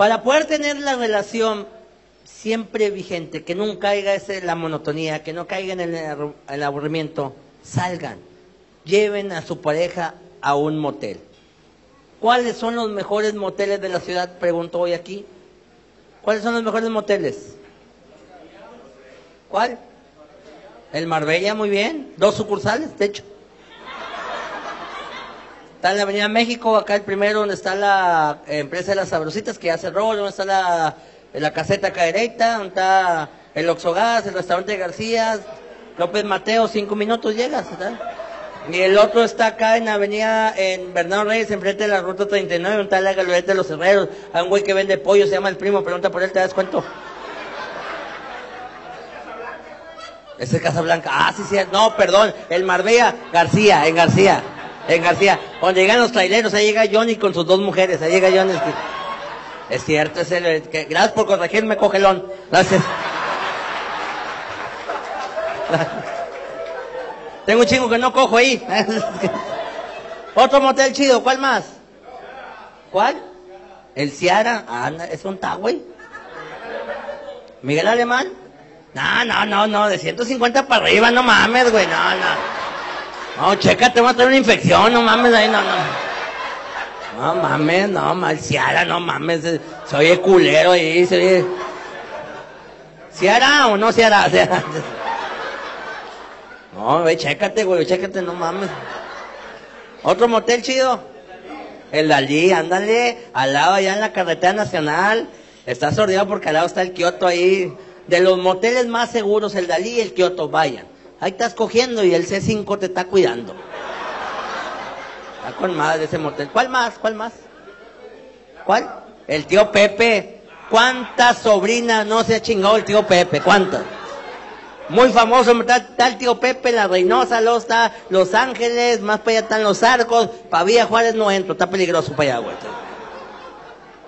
Para poder tener la relación siempre vigente, que nunca caiga ese, la monotonía, que no caiga en el, el aburrimiento, salgan, lleven a su pareja a un motel. ¿Cuáles son los mejores moteles de la ciudad? Pregunto hoy aquí. ¿Cuáles son los mejores moteles? ¿Cuál? El Marbella, muy bien. Dos sucursales, de hecho. Está en la Avenida México, acá el primero donde está la eh, empresa de las sabrositas que ya cerró, donde está la, la caseta cadereita, donde está el Oxogas, el restaurante García, López Mateo, cinco minutos llegas, ¿verdad? Y el otro está acá en Avenida, en Bernardo Reyes, enfrente de la Ruta 39, donde está la galureta de los herreros. Hay un güey que vende pollo, se llama el primo, pregunta por él, ¿te das cuenta? Ese es Casablanca. Ah, sí, sí. No, perdón. El Marbella García, en García. En García. Donde llegan los traileros, ahí llega Johnny con sus dos mujeres. Ahí llega Johnny. Es cierto, es el, gracias por corregirme, cogelón. Gracias. Tengo un chingo que no cojo ahí. Otro motel chido, ¿cuál más? ¿Cuál? El Ciara. Ah, es un güey. Miguel Alemán. No, no, no, no, de 150 para arriba, no mames, güey, no, no. No, chécate, va a traer una infección, no mames, ahí no, no. No mames, no, mal Ciara, no mames, eh, se oye culero ahí, se oye. ¿Ciara o no Ciara? Ciara. No, güey, chécate, güey, chécate, no mames. Otro motel chido. El Dalí, ándale, al lado allá en la carretera nacional. Está sordeado porque al lado está el Kioto ahí. De los moteles más seguros, el Dalí y el Kioto, vayan. Ahí estás cogiendo y el C5 te está cuidando. Está con madre ese motel. ¿Cuál más? ¿Cuál más? ¿Cuál? El tío Pepe. ¿Cuántas sobrinas no se ha chingado el tío Pepe? ¿Cuántas? Muy famoso, está, está el tío Pepe, la Reynosa, está Los Ángeles, más para allá están Los Arcos, Villa Juárez no entro, está peligroso para allá, güey.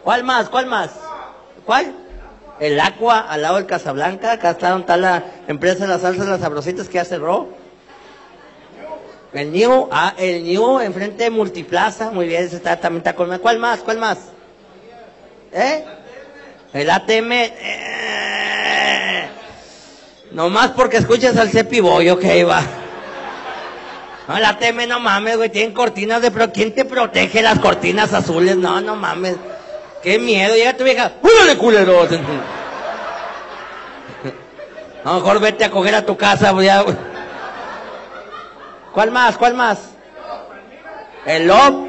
¿Cuál más? ¿Cuál más? ¿Cuál? El Aqua, al lado del Casablanca, acá está donde está la empresa de las salsas, las sabrositas que ya cerró. El New, ah, el New, enfrente de Multiplaza, muy bien, ese está, también está con... ¿Cuál más? ¿Cuál más? ¿Eh? El ATM, eh, Nomás porque escuchas al Cepi Boy, ok, va. No, el ATM no mames, güey, tienen cortinas de... Pero ¿quién te protege las cortinas azules? No, no mames. Qué miedo, llega tu vieja, ¡Úrale, culero! No, mejor vete a coger a tu casa, güey. ya. ¿Cuál más? ¿Cuál más? El Lob.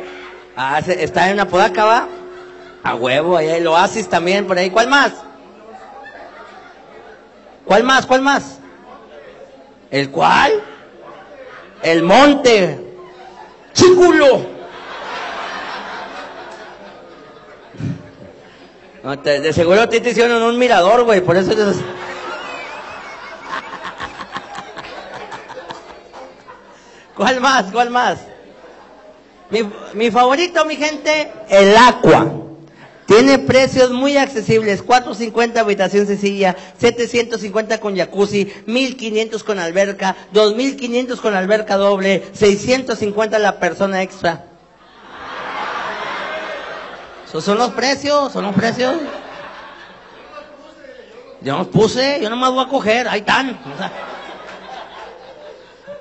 Ah, está en una podaca, ¿va? A huevo, ahí el Oasis también, por ahí. ¿Cuál más? ¿Cuál más? ¿Cuál más? ¿El cuál? El monte. ¡Chículo! No, te- de seguro a ti te hicieron un mirador, güey, por eso... es- ¿Cuál más? ¿Cuál más? Mi, mi favorito, mi gente, el Aqua. Tiene precios muy accesibles, 450 habitación sencilla, 750 con jacuzzi, 1500 con alberca, 2500 con alberca doble, 650 la persona extra. Son los precios, son los precios. Yo los puse, yo nomás voy a coger, ahí están.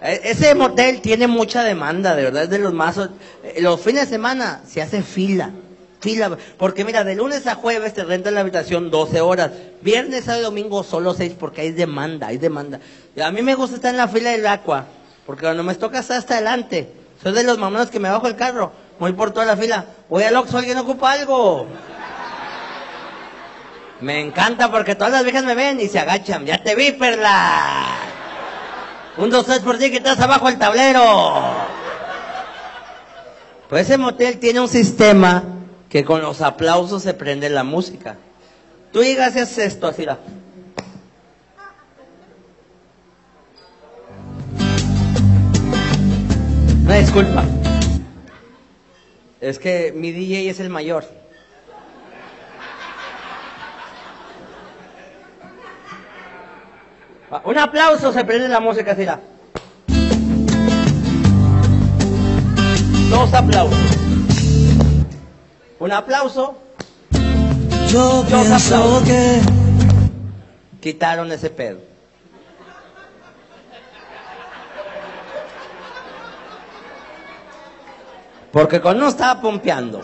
E- ese motel tiene mucha demanda, de verdad, es de los más... eh, Los fines de semana se hace fila, fila, porque mira, de lunes a jueves te rentan la habitación 12 horas, viernes, y domingo solo 6 porque hay demanda, hay demanda. Y a mí me gusta estar en la fila del agua, porque cuando me toca estar hasta adelante, soy de los mamones que me bajo el carro, voy por toda la fila, voy al Oxxo, alguien ocupa algo. Me encanta porque todas las viejas me ven y se agachan, ya te vi, perla. Un, dos, tres por ti que estás abajo del tablero. Pues ese motel tiene un sistema que con los aplausos se prende la música. Tú llegas y haces esto, así la. Una disculpa. Es que mi DJ es el mayor. Un aplauso, se prende la música la. Dos aplausos. Un aplauso. Yo pienso aplaudo. que Quitaron ese pedo. Porque cuando uno estaba pompeando,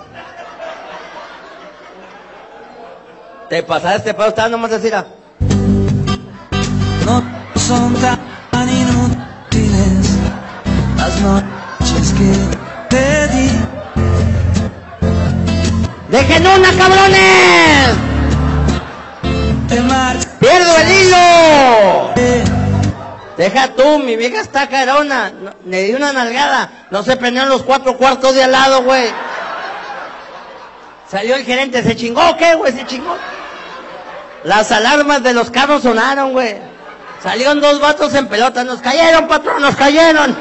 te pasaba este pedo, estaba nomás decir, ah, no son tan inútiles las noches que te di. ¡dejen una, cabrones! Te. ¡Pierdo el hilo! Deja tú, mi vieja está carona. No- le di una nalgada. No se prendieron los cuatro cuartos de al lado, güey. Salió el gerente, ¿se chingó qué, güey? Se chingó. Las alarmas de los carros sonaron, güey. Salieron dos vatos en pelota. Nos cayeron, patrón, nos cayeron.